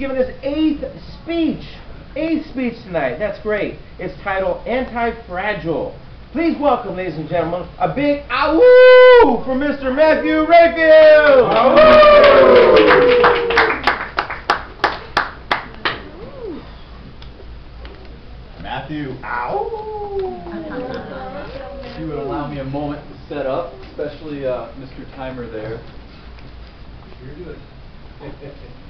giving his eighth speech. Eighth speech tonight. That's great. It's titled Anti-Fragile. Please welcome, ladies and gentlemen, a big awoo for Mr. Matthew Rayfield. Matthew, ow! If you would allow me a moment to set up, especially uh, Mr. Timer there. You're good.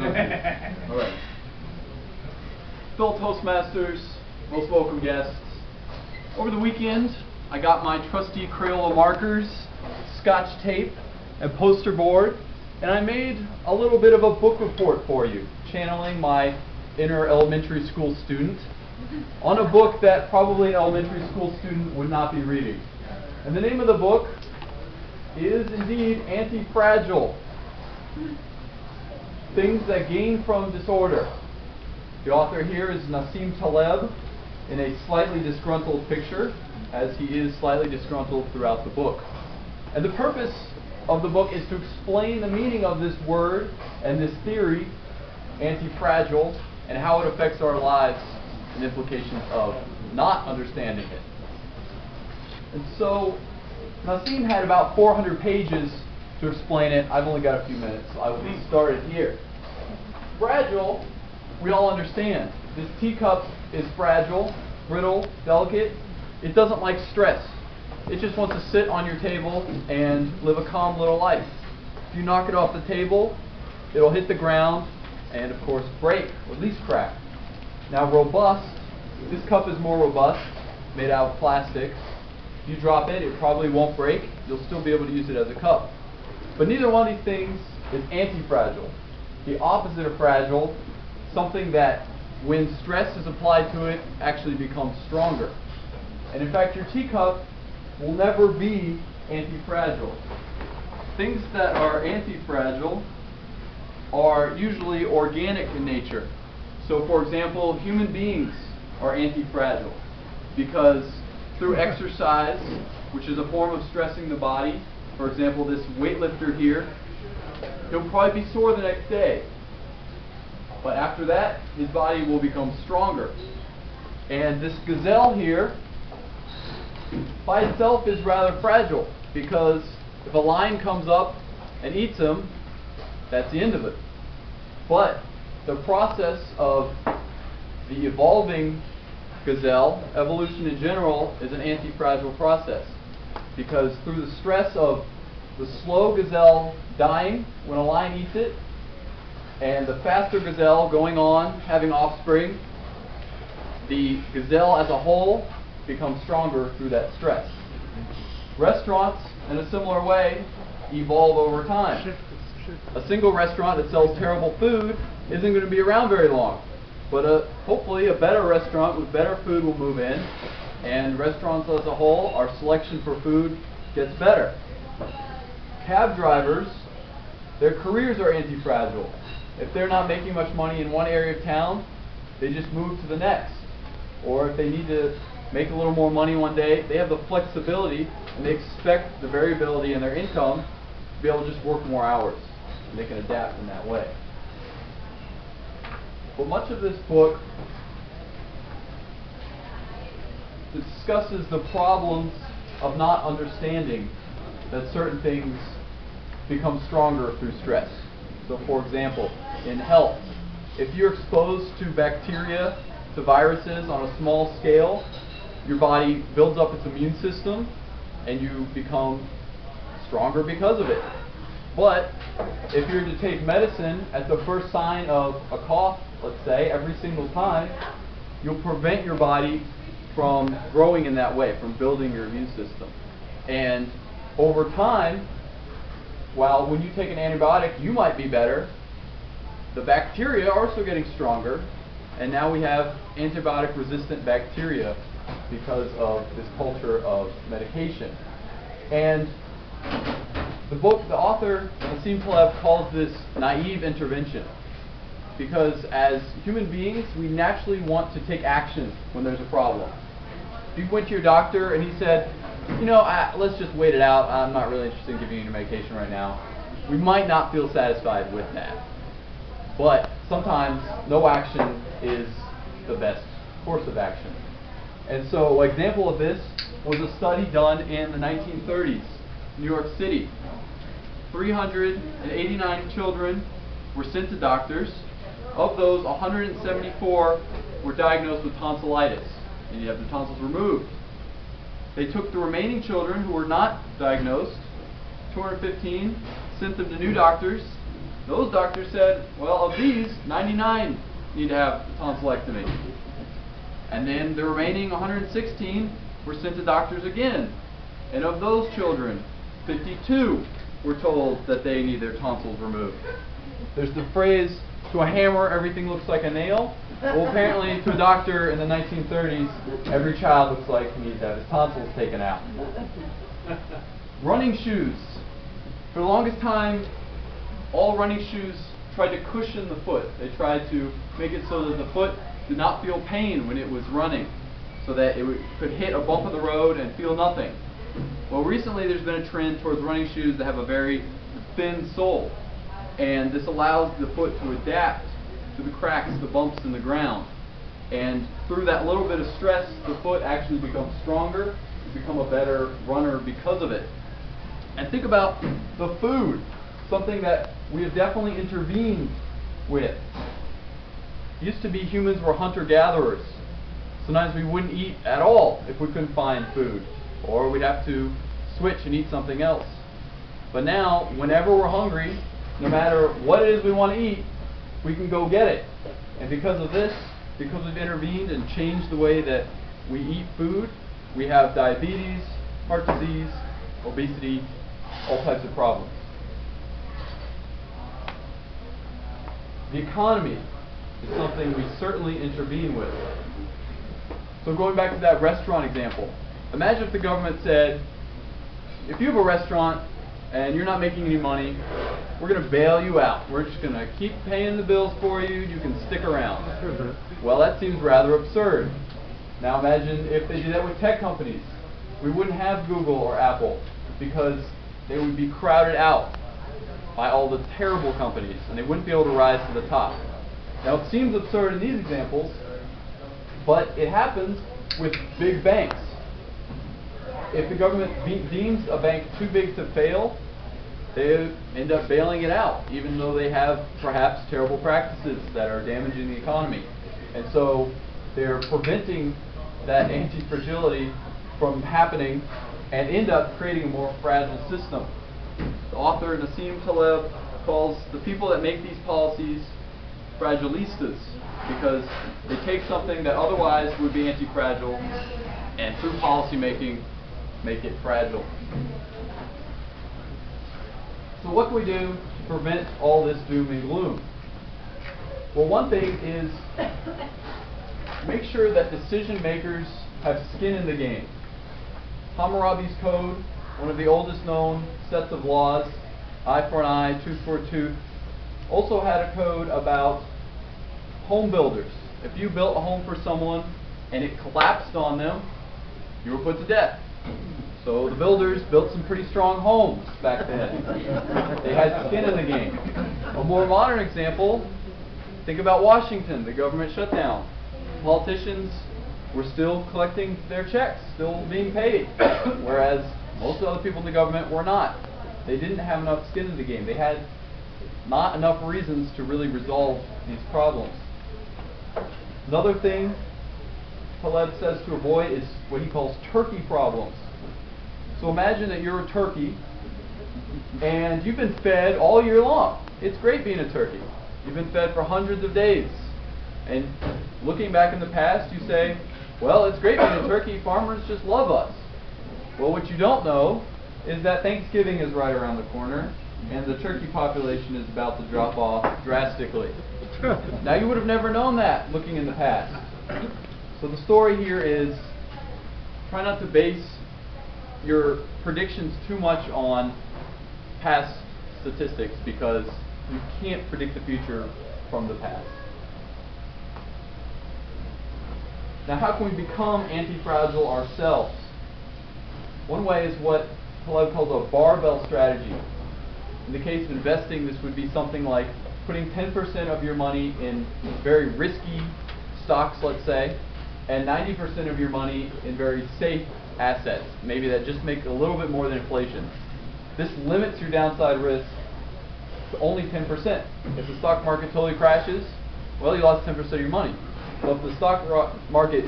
All right. Fellow Toastmasters, most welcome guests. Over the weekend, I got my trusty Crayola markers, scotch tape, and poster board, and I made a little bit of a book report for you, channeling my inner elementary school student on a book that probably an elementary school student would not be reading. And the name of the book is indeed Anti-Fragile. Things that gain from disorder. The author here is Nassim Taleb in a slightly disgruntled picture, as he is slightly disgruntled throughout the book. And the purpose of the book is to explain the meaning of this word and this theory, anti-fragile, and how it affects our lives and implications of not understanding it. And so Nassim had about 400 pages to explain it. I've only got a few minutes, so I will get hmm. started here. Fragile, we all understand. This teacup is fragile, brittle, delicate. It doesn't like stress. It just wants to sit on your table and live a calm little life. If you knock it off the table, it'll hit the ground and, of course, break, or at least crack. Now, robust, this cup is more robust, made out of plastic. If you drop it, it probably won't break. You'll still be able to use it as a cup. But neither one of these things is anti-fragile. The opposite of fragile, something that when stress is applied to it actually becomes stronger. And in fact, your teacup will never be anti-fragile. Things that are anti-fragile are usually organic in nature. So for example, human beings are anti-fragile because through exercise, which is a form of stressing the body, for example, this weightlifter here, he'll probably be sore the next day. But after that, his body will become stronger. And this gazelle here, by itself, is rather fragile because if a lion comes up and eats him, that's the end of it. But the process of the evolving gazelle, evolution in general, is an anti-fragile process. Because through the stress of the slow gazelle dying when a lion eats it, and the faster gazelle going on, having offspring, the gazelle as a whole becomes stronger through that stress. Restaurants, in a similar way, evolve over time. A single restaurant that sells terrible food isn't going to be around very long. But a, hopefully a better restaurant with better food will move in, and restaurants as a whole, our selection for food gets better. Cab drivers, their careers are anti-fragile. If they're not making much money in one area of town, they just move to the next. Or if they need to make a little more money one day, they have the flexibility and they expect the variability in their income to be able to just work more hours. And they can adapt in that way. But much of this book discusses the problems of not understanding that certain things become stronger through stress. So for example, in health, if you're exposed to bacteria, to viruses on a small scale, your body builds up its immune system and you become stronger because of it. But if you're to take medicine at the first sign of a cough, let's say, every single time, you'll prevent your body from growing in that way, from building your immune system. And over time, while when you take an antibiotic, you might be better, the bacteria are also getting stronger, and now we have antibiotic resistant bacteria because of this culture of medication. And the book, the author, Nassim Taleb, calls this naive intervention. Because as human beings, we naturally want to take action when there's a problem. If you went to your doctor and he said, you know, I, let's just wait it out, I'm not really interested in giving you your medication right now, we might not feel satisfied with that. But sometimes no action is the best course of action. And so an example of this was a study done in the 1930s, New York City. 389 children were sent to doctors. Of those, 174 were diagnosed with tonsillitis, and you have the tonsils removed. They took the remaining children who were not diagnosed, 215, sent them to new doctors. Those doctors said, well, of these, 99 need to have tonsillectomy. And then the remaining 116 were sent to doctors again. And of those children, 52 were told that they need their tonsils removed. There's the phrase, to a hammer, everything looks like a nail. Well, apparently, to a doctor in the 1930s, every child looks like he needs to have his tonsils taken out. running shoes. For the longest time, all running shoes tried to cushion the foot. They tried to make it so that the foot did not feel pain when it was running, so that it could hit a bump in the road and feel nothing. Well, recently there's been a trend towards running shoes that have a very thin sole, and this allows the foot to adapt to the cracks, the bumps in the ground. And through that little bit of stress, the foot actually becomes stronger, you become a better runner because of it. And think about the food, something that we have definitely intervened with. It used to be humans were hunter-gatherers. Sometimes we wouldn't eat at all if we couldn't find food, or we'd have to switch and eat something else. But now, whenever we're hungry, no matter what it is we want to eat, we can go get it. And because of this, because we've intervened and changed the way that we eat food, we have diabetes, heart disease, obesity, all types of problems. The economy is something we certainly intervene with. So going back to that restaurant example, imagine if the government said, if you have a restaurant and you're not making any money, we're going to bail you out. We're just going to keep paying the bills for you. You can stick around. Well, that seems rather absurd. Now imagine if they did that with tech companies. We wouldn't have Google or Apple because they would be crowded out by all the terrible companies and they wouldn't be able to rise to the top. Now it seems absurd in these examples, but it happens with big banks. If the government deems a bank too big to fail, they end up bailing it out, even though they have perhaps terrible practices that are damaging the economy. And so they're preventing that anti-fragility from happening and end up creating a more fragile system. The author Nassim Taleb calls the people that make these policies fragilistas because they take something that otherwise would be anti-fragile and through policy making make it fragile. So what can we do to prevent all this doom and gloom? Well, one thing is make sure that decision makers have skin in the game. Hammurabi's Code, one of the oldest known sets of laws, eye for an eye, tooth for a tooth, also had a code about home builders. If you built a home for someone and it collapsed on them, you were put to death. So the builders built some pretty strong homes back then. they had skin in the game. A more modern example, think about Washington, the government shutdown. Politicians were still collecting their checks, still being paid, whereas most of the other people in the government were not. They didn't have enough skin in the game. They had not enough reasons to really resolve these problems. Another thing Taleb says to avoid is what he calls turkey problems. So imagine that you're a turkey and you've been fed all year long. It's great being a turkey. You've been fed for hundreds of days. And looking back in the past, you say, well, it's great being a turkey. Farmers just love us. Well, what you don't know is that Thanksgiving is right around the corner and the turkey population is about to drop off drastically. now, you would have never known that looking in the past. So the story here is try not to base your predictions too much on past statistics because you can't predict the future from the past. Now, how can we become anti-fragile ourselves? One way is what Taleb calls a barbell strategy. In the case of investing, this would be something like putting 10% of your money in very risky stocks, let's say, and 90% of your money in very safe assets, maybe that just make a little bit more than inflation. This limits your downside risk to only 10%. If the stock market totally crashes, well, you lost 10% of your money. But if the stock market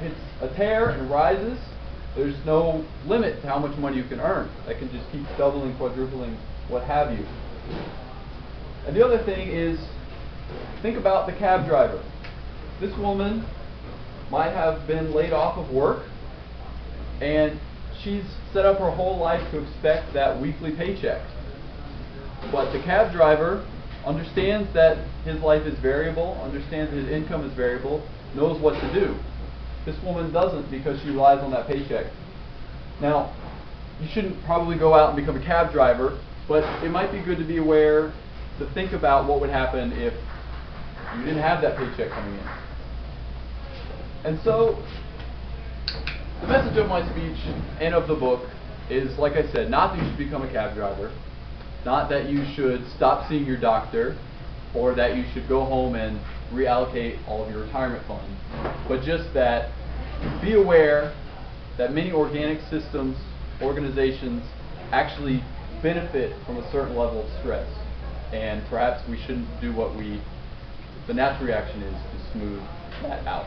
hits a tear and rises, there's no limit to how much money you can earn. That can just keep doubling, quadrupling, what have you. And the other thing is, think about the cab driver. This woman might have been laid off of work, and she's set up her whole life to expect that weekly paycheck. But the cab driver understands that his life is variable, understands that his income is variable, knows what to do. This woman doesn't because she relies on that paycheck. Now, you shouldn't probably go out and become a cab driver, but it might be good to be aware to think about what would happen if you didn't have that paycheck coming in. And so, the message of my speech and of the book is, like I said, not that you should become a cab driver, not that you should stop seeing your doctor, or that you should go home and reallocate all of your retirement funds, but just that be aware that many organic systems, organizations actually benefit from a certain level of stress. And perhaps we shouldn't do what we, the natural reaction is to smooth that out.